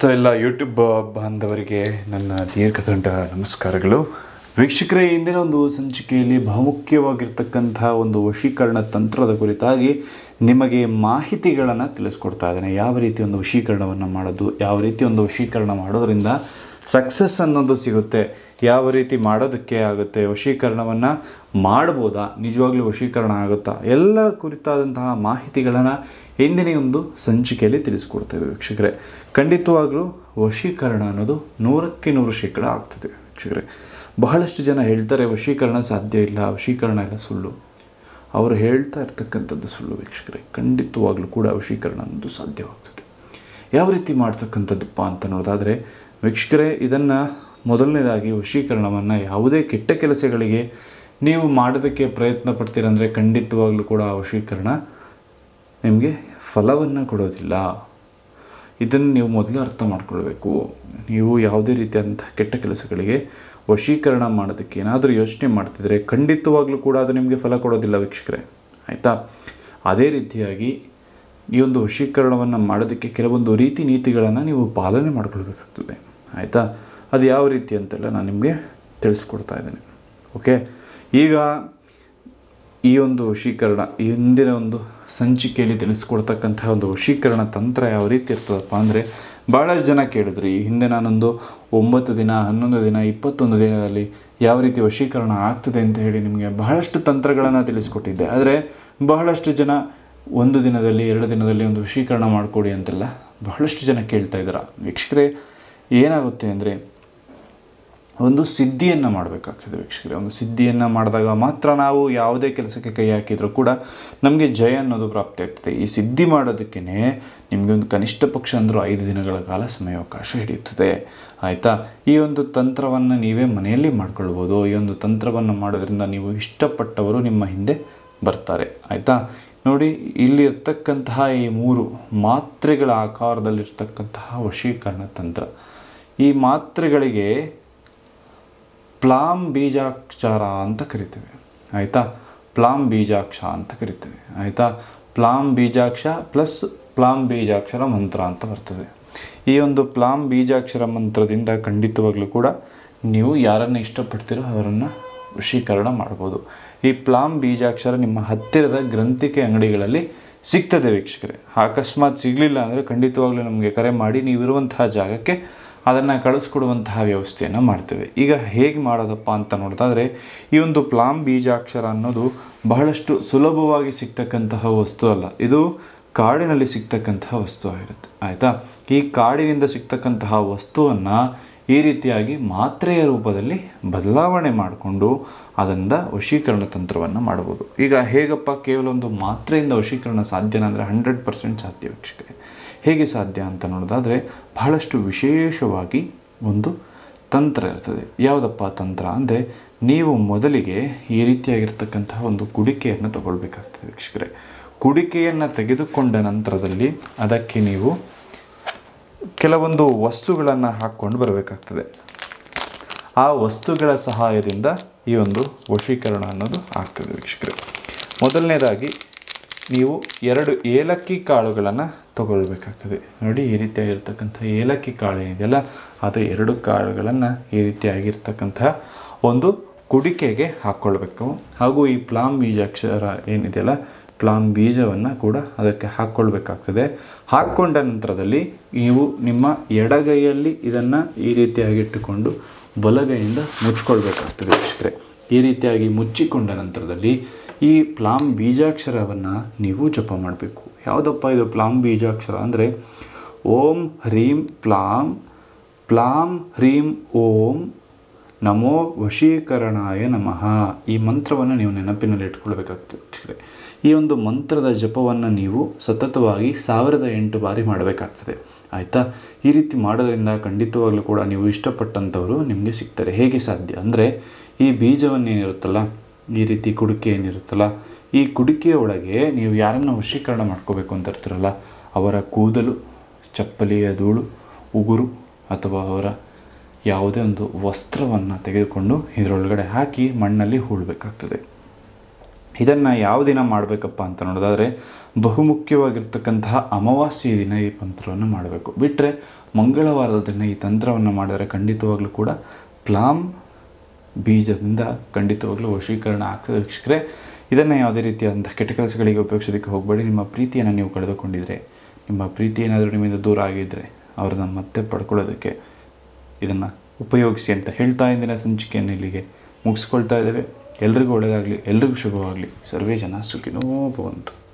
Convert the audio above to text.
So ಎಲ್ಲ YouTube ಬಾಂಧವರಿಗೆ ನನ್ನ ದೀರ್ಘದಂಡ ನಮಸ್ಕಾರಗಳು. ವೀಕ್ಷಕರೇ, ಇಂದಿನ ಒಂದು ಸಂಚಿಕೆಯಲ್ಲಿ ಬಹುಮುಖ್ಯವಾಗಿರ್ತಕ್ಕಂಥ ಒಂದು ವಶೀಕರಣ ತಂತ್ರದ ಕುರಿತಾಗಿ ನಿಮಗೆ ಮಾಹಿತಿಗಳನ್ನು ತಿಳಿಸ್ಕೊಡ್ತಾ ಇದ್ದೇನೆ. ಯಾವ ರೀತಿ ಒಂದು ವಶೀಕರಣವನ್ನು ಮಾಡೋದು, ಯಾವ ರೀತಿ ಒಂದು ವಶೀಕರಣ ಮಾಡೋದ್ರಿಂದ ಸಕ್ಸಸ್ ಅನ್ನೋದು ಸಿಗುತ್ತೆ. ಯಾವ ರೀತಿ ಮಾಡೋದಕ್ಕೆ ಆಗುತ್ತೆ? ವಶೀಕರಣವನ್ನು ಮಾಡ್ಬೋದಾ? ನಿಜವಾಗ್ಲೂ ವಶೀಕರಣ ಆಗುತ್ತಾ? ಎಲ್ಲ ಕುರಿತಾದಂತಹ ಮಾಹಿತಿಗಳನ್ನು ಇಂದಿನ ಒಂದು ಸಂಚಿಕೆಯಲ್ಲಿ ತಿಳಿಸ್ಕೊಡ್ತೇವೆ ವೀಕ್ಷಕರೇ. ಖಂಡಿತವಾಗ್ಲೂ ವಶೀಕರಣ ಅನ್ನೋದು ನೂರಕ್ಕೆ ನೂರು ಶೇಕಡ ಆಗ್ತದೆ ವೀಕ್ಷಕರೇ. ಬಹಳಷ್ಟು ಜನ ಹೇಳ್ತಾರೆ, ವಶೀಕರಣ ಸಾಧ್ಯ ಇಲ್ಲ, ವಶೀಕರಣ ಎಲ್ಲ ಸುಳ್ಳು. ಅವರು ಹೇಳ್ತಾ ಇರ್ತಕ್ಕಂಥದ್ದು ಸುಳ್ಳು ವೀಕ್ಷಕರೇ. ಖಂಡಿತವಾಗ್ಲೂ ಕೂಡ ವಶೀಕರಣ ಅನ್ನೋದು ಸಾಧ್ಯವಾಗ್ತದೆ. ಯಾವ ರೀತಿ ಮಾಡ್ತಕ್ಕಂಥದ್ದಪ್ಪ ಅಂತ ನೋಡೋದಾದರೆ ವೀಕ್ಷಕರೇ, ಇದನ್ನು ಮೊದಲನೇದಾಗಿ ವಶೀಕರಣವನ್ನು ಯಾವುದೇ ಕೆಟ್ಟ ಕೆಲಸಗಳಿಗೆ ನೀವು ಮಾಡೋದಕ್ಕೆ ಪ್ರಯತ್ನ ಪಡ್ತೀರಂದರೆ ಖಂಡಿತವಾಗ್ಲೂ ಕೂಡ ಆ ವಶೀಕರಣ ನಿಮಗೆ ಫಲವನ್ನು ಕೊಡೋದಿಲ್ಲ. ಇದನ್ನು ನೀವು ಮೊದಲು ಅರ್ಥ ಮಾಡ್ಕೊಳ್ಬೇಕು. ನೀವು ಯಾವುದೇ ರೀತಿಯಾದಂಥ ಕೆಟ್ಟ ಕೆಲಸಗಳಿಗೆ ವಶೀಕರಣ ಮಾಡೋದಕ್ಕೆ ಏನಾದರೂ ಯೋಚನೆ ಮಾಡ್ತಿದ್ರೆ ಖಂಡಿತವಾಗ್ಲೂ ಕೂಡ ಅದು ನಿಮಗೆ ಫಲ ಕೊಡೋದಿಲ್ಲ ವೀಕ್ಷಕರೇ. ಆಯಿತಾ? ಅದೇ ರೀತಿಯಾಗಿ ಈ ಒಂದು ವಶೀಕರಣವನ್ನು ಮಾಡೋದಕ್ಕೆ ಕೆಲವೊಂದು ರೀತಿ ನೀತಿಗಳನ್ನು ನೀವು ಪಾಲನೆ ಮಾಡಿಕೊಳ್ಬೇಕಾಗ್ತದೆ. ಆಯಿತಾ? ಅದು ಯಾವ ರೀತಿ ಅಂತೆಲ್ಲ ನಾನು ನಿಮಗೆ ತಿಳಿಸ್ಕೊಡ್ತಾ ಇದ್ದೇನೆ. ಓಕೆ? ಈಗ ಈ ಒಂದು ವಶೀಕರಣ ಈ ಹಿಂದಿನ ಒಂದು ಸಂಚಿಕೆಯಲ್ಲಿ ತಿಳಿಸ್ಕೊಡ್ತಕ್ಕಂಥ ಒಂದು ವಶೀಕರಣ ತಂತ್ರ ಯಾವ ರೀತಿ ಇರ್ತದಪ್ಪ ಅಂದರೆ ಭಾಳಷ್ಟು ಜನ ಕೇಳಿದ್ರು. ಈ ಹಿಂದೆ ನಾನೊಂದು ಒಂಬತ್ತು ದಿನ, ಹನ್ನೊಂದು ದಿನ, ಇಪ್ಪತ್ತೊಂದು ದಿನದಲ್ಲಿ ಯಾವ ರೀತಿ ವಶೀಕರಣ ಆಗ್ತದೆ ಅಂತ ಹೇಳಿ ನಿಮಗೆ ಬಹಳಷ್ಟು ತಂತ್ರಗಳನ್ನು ತಿಳಿಸ್ಕೊಟ್ಟಿದ್ದೆ. ಆದರೆ ಬಹಳಷ್ಟು ಜನ ಒಂದು ದಿನದಲ್ಲಿ, ಎರಡು ದಿನದಲ್ಲಿ ಒಂದು ವಶೀಕರಣ ಮಾಡಿಕೊಡಿ ಅಂತೆಲ್ಲ ಬಹಳಷ್ಟು ಜನ ಕೇಳ್ತಾ ಇದ್ದಾರೆ? ವೀಕ್ಷಕರೇ, ಏನಾಗುತ್ತೆ ಅಂದರೆ ಒಂದು ಸಿದ್ಧಿಯನ್ನು ಮಾಡಬೇಕಾಗ್ತದೆ ವೀಕ್ಷಕರೇ. ಒಂದು ಸಿದ್ಧಿಯನ್ನು ಮಾಡಿದಾಗ ಮಾತ್ರ ನಾವು ಯಾವುದೇ ಕೆಲಸಕ್ಕೆ ಕೈ ಹಾಕಿದರೂ ಕೂಡ ನಮಗೆ ಜಯ ಅನ್ನೋದು ಪ್ರಾಪ್ತಿ ಆಗ್ತದೆ. ಈ ಸಿದ್ಧಿ ಮಾಡೋದಕ್ಕೇ ನಿಮಗೆ ಒಂದು ಕನಿಷ್ಠ ಪಕ್ಷ ಅಂದರೂ ಐದು ದಿನಗಳ ಕಾಲ ಸಮಯಾವಕಾಶ ಹಿಡಿಯುತ್ತದೆ. ಆಯಿತಾ? ಈ ಒಂದು ತಂತ್ರವನ್ನು ನೀವೇ ಮನೆಯಲ್ಲಿ ಮಾಡ್ಕೊಳ್ಬೋದು. ಈ ಒಂದು ತಂತ್ರವನ್ನು ಮಾಡೋದ್ರಿಂದ ನೀವು ಇಷ್ಟಪಟ್ಟವರು ನಿಮ್ಮ ಹಿಂದೆ ಬರ್ತಾರೆ. ಆಯಿತಾ? ನೋಡಿ, ಇಲ್ಲಿರ್ತಕ್ಕಂತಹ ಈ ಮೂರು ಮಾತ್ರೆಗಳ ಆಕಾರದಲ್ಲಿರ್ತಕ್ಕಂತಹ ವಶೀಕರಣ ತಂತ್ರ. ಈ ಮಾತ್ರೆಗಳಿಗೆ ಪ್ಲಾಮ್ ಬೀಜಾಕ್ಷರ ಅಂತ ಕರಿತೇವೆ. ಆಯಿತಾ? ಪ್ಲಾಮ್ ಬೀಜಾಕ್ಷ ಅಂತ ಕರಿತೇವೆ. ಆಯಿತಾ? ಪ್ಲಾಮ್ ಬೀಜಾಕ್ಷ ಪ್ಲಸ್ ಪ್ಲಾಮ್ ಬೀಜಾಕ್ಷರ ಮಂತ್ರ ಅಂತ ಬರ್ತದೆ. ಈ ಒಂದು ಪ್ಲಾಮ್ ಬೀಜಾಕ್ಷರ ಮಂತ್ರದಿಂದ ಖಂಡಿತವಾಗಲೂ ಕೂಡ ನೀವು ಯಾರನ್ನು ಇಷ್ಟಪಡ್ತೀರೋ ಅವರನ್ನು ವಶೀಕರಣ ಮಾಡ್ಬೋದು. ಈ ಪ್ಲಾಮ್ ಬೀಜಾಕ್ಷರ ನಿಮ್ಮ ಹತ್ತಿರದ ಗ್ರಂಥಿಕೆ ಅಂಗಡಿಗಳಲ್ಲಿ ಸಿಗ್ತದೆ ವೀಕ್ಷಕರೇ. ಅಕಸ್ಮಾತ್ ಸಿಗಲಿಲ್ಲ ಅಂದರೆ ಖಂಡಿತವಾಗ್ಲೂ ನಮಗೆ ಕರೆ ಮಾಡಿ ನೀವಿರುವಂತಹ ಜಾಗಕ್ಕೆ ಅದನ್ನು ಕಳಿಸ್ಕೊಡುವಂತಹ ವ್ಯವಸ್ಥೆಯನ್ನು ಮಾಡ್ತೇವೆ. ಈಗ ಹೇಗೆ ಮಾಡೋದಪ್ಪ ಅಂತ ನೋಡೋದಾದರೆ, ಈ ಒಂದು ಪ್ಲಾಮ್ ಬೀಜಾಕ್ಷರ ಅನ್ನೋದು ಬಹಳಷ್ಟು ಸುಲಭವಾಗಿ ಸಿಗ್ತಕ್ಕಂತಹ ವಸ್ತು ಅಲ್ಲ. ಇದು ಕಾಡಿನಲ್ಲಿ ಸಿಗ್ತಕ್ಕಂತಹ ವಸ್ತು ಆಗಿರುತ್ತೆ. ಆಯಿತಾ? ಈ ಕಾಡಿನಿಂದ ಸಿಗ್ತಕ್ಕಂತಹ ವಸ್ತುವನ್ನು ಈ ರೀತಿಯಾಗಿ ಮಾತ್ರೆಯ ರೂಪದಲ್ಲಿ ಬದಲಾವಣೆ ಮಾಡಿಕೊಂಡು ಅದರಿಂದ ವಶೀಕರಣ ತಂತ್ರವನ್ನು ಮಾಡ್ಬೋದು ಈಗ ಹೇಗಪ್ಪ ಕೇವಲ ಒಂದು ಮಾತ್ರೆಯಿಂದ ವಶೀಕರಣ ಸಾಧ್ಯನ ಅಂದರೆ ಹಂಡ್ರೆಡ್ ಪರ್ಸೆಂಟ್ ಸಾಧ್ಯ ವೀಕ್ಷಕರೇ? ಹೇಗೆ ಸಾಧ್ಯ ಅಂತ ನೋಡೋದಾದರೆ ಬಹಳಷ್ಟು ವಿಶೇಷವಾಗಿ ಒಂದು ತಂತ್ರ ಇರ್ತದೆ. ಯಾವುದಪ್ಪ ತಂತ್ರ ಅಂದರೆ ನೀವು ಮೊದಲಿಗೆ ಈ ರೀತಿಯಾಗಿರ್ತಕ್ಕಂತಹ ಒಂದು ಕುಡಿಕೆಯನ್ನು ತಗೊಳ್ಬೇಕಾಗ್ತದೆ ವೀಕ್ಷಕರೇ. ಕುಡಿಕೆಯನ್ನು ತೆಗೆದುಕೊಂಡ ನಂತರದಲ್ಲಿ ಅದಕ್ಕೆ ನೀವು ಕೆಲವೊಂದು ವಸ್ತುಗಳನ್ನು ಹಾಕ್ಕೊಂಡು ಬರಬೇಕಾಗ್ತದೆ. ಆ ವಸ್ತುಗಳ ಸಹಾಯದಿಂದ ಈ ಒಂದು ವಶೀಕರಣ ಅನ್ನೋದು ಆಗ್ತದೆ ವೀಕ್ಷಕರೇ. ಮೊದಲನೇದಾಗಿ ನೀವು ಎರಡು ಏಲಕ್ಕಿ ಕಾಳುಗಳನ್ನು ತಗೊಳ್ಬೇಕಾಗ್ತದೆ. ನೋಡಿ, ಈ ರೀತಿಯಾಗಿರ್ತಕ್ಕಂಥ ಏಲಕ್ಕಿ ಕಾಳು ಏನಿದೆಯಲ್ಲ, ಅದು ಎರಡು ಕಾಳುಗಳನ್ನು ಈ ರೀತಿಯಾಗಿರ್ತಕ್ಕಂಥ ಒಂದು ಕುಡಿಕೆಗೆ ಹಾಕ್ಕೊಳ್ಬೇಕು. ಹಾಗೂ ಈ ಪ್ಲಾಮ್ ಬೀಜಾಕ್ಷರ ಏನಿದೆಯಲ್ಲ ಪ್ಲಾಮ್ ಬೀಜವನ್ನು ಕೂಡ ಅದಕ್ಕೆ ಹಾಕ್ಕೊಳ್ಬೇಕಾಗ್ತದೆ. ಹಾಕ್ಕೊಂಡ ನಂತರದಲ್ಲಿ ನೀವು ನಿಮ್ಮ ಎಡಗೈಯಲ್ಲಿ ಇದನ್ನು ಈ ರೀತಿಯಾಗಿಟ್ಟುಕೊಂಡು ಬಲಗೈಯಿಂದ ಮುಚ್ಕೊಳ್ಬೇಕಾಗ್ತದೆ ವೀಕ್ಷಕರೇ. ಈ ರೀತಿಯಾಗಿ ಮುಚ್ಚಿಕೊಂಡ ನಂತರದಲ್ಲಿ ಈ ಪ್ಲಾಮ್ ಬೀಜಾಕ್ಷರವನ್ನು ನೀವು ಜಪ ಮಾಡಬೇಕು. ಯಾವುದಪ್ಪ ಇದು ಪ್ಲಾಮ್ ಬೀಜಾಕ್ಷರ ಅಂದರೆ, ಓಂ ಹ್ರೀಂ ಪ್ಲಾಮ್ ಪ್ಲಾಮ್ ಹ್ರೀಂ ಓಂ ನಮೋ ವಶೀಕರಣಾಯ ನಮಃ. ಈ ಮಂತ್ರವನ್ನು ನೀವು ನೆನಪಿನಲ್ಲಿ ಇಟ್ಕೊಳ್ಬೇಕಾಗ್ತದೆ. ಈ ಒಂದು ಮಂತ್ರದ ಜಪವನ್ನು ನೀವು ಸತತವಾಗಿ ಸಾವಿರದ ಎಂಟು ಬಾರಿ ಮಾಡಬೇಕಾಗ್ತದೆ. ಆಯಿತಾ? ಈ ರೀತಿ ಮಾಡೋದರಿಂದ ಖಂಡಿತವಾಗಲೂ ಕೂಡ ನೀವು ಇಷ್ಟಪಟ್ಟಂಥವರು ನಿಮಗೆ ಸಿಗ್ತಾರೆ. ಹೇಗೆ ಸಾಧ್ಯ? ಅಂದರೆ ಈ ಬೀಜವನ್ನೇನಿರುತ್ತಲ್ಲ, ಈ ರೀತಿ ಕುಡಿಕೆ ಏನಿರುತ್ತಲ್ಲ ಈ ಕುಡಿಕೆಯ ಒಳಗೆ ನೀವು ಯಾರನ್ನು ವಶೀಕರಣ ಮಾಡ್ಕೋಬೇಕು ಅಂತ ಇರ್ತೀರಲ್ಲ, ಅವರ ಕೂದಲು, ಚಪ್ಪಲಿಯ ಧೂಳು, ಉಗುರು ಅಥವಾ ಅವರ ಯಾವುದೇ ಒಂದು ವಸ್ತ್ರವನ್ನು ತೆಗೆದುಕೊಂಡು ಇದರೊಳಗಡೆ ಹಾಕಿ ಮಣ್ಣಲ್ಲಿ ಹೂಳಬೇಕಾಗ್ತದೆ ಇದನ್ನು ಯಾವ ದಿನ ಮಾಡಬೇಕಪ್ಪ ಅಂತ ನೋಡೋದಾದರೆ, ಬಹುಮುಖ್ಯವಾಗಿರ್ತಕ್ಕಂತಹ ಅಮಾವಾಸ್ಯೆ ದಿನ ಈ ತಂತ್ರವನ್ನು ಮಾಡಬೇಕು. ಬಿಟ್ಟರೆ ಮಂಗಳವಾರದ ದಿನ ಈ ತಂತ್ರವನ್ನು ಮಾಡಿದರೆ ಖಂಡಿತವಾಗಲೂ ಕೂಡ ಪ್ಲಾಮ್ ಬೀಜದಿಂದ ಖಂಡಿತವಾಗಲೂ ವಶೀಕರಣ ಆಗ್ತದೆ ವೀಕ್ಷಕರೇ. ಇದನ್ನು ಯಾವುದೇ ರೀತಿಯಾದಂಥ ಕೆಟ್ಟ ಕೆಲಸಗಳಿಗೆ ಉಪಯೋಗಿಸೋದಕ್ಕೆ ಹೋಗಬೇಡಿ. ನಿಮ್ಮ ಪ್ರೀತಿಯನ್ನು ನೀವು ಕಳೆದುಕೊಂಡಿದ್ರೆ, ನಿಮ್ಮ ಪ್ರೀತಿ ಏನಾದರೂ ನಿಮ್ಮಿಂದ ದೂರ ಆಗಿದ್ದರೆ ಅವ್ರನ್ನ ಮತ್ತೆ ಪಡ್ಕೊಳ್ಳೋದಕ್ಕೆ ಇದನ್ನು ಉಪಯೋಗಿಸಿ ಅಂತ ಹೇಳ್ತಾ ಇಂದಿನ ಸಂಚಿಕೆಯನ್ನು ಇಲ್ಲಿಗೆ ಮುಗಿಸ್ಕೊಳ್ತಾ ಇದ್ದೇವೆ. ಎಲ್ರಿಗೂ ಒಳ್ಳೆಯದಾಗಲಿ ಎಲ್ರಿಗೂ ಶುಭವಾಗಲಿ. ಸರ್ವೇ ಜನ ಸುಖಿನೋ ಭವಂತು.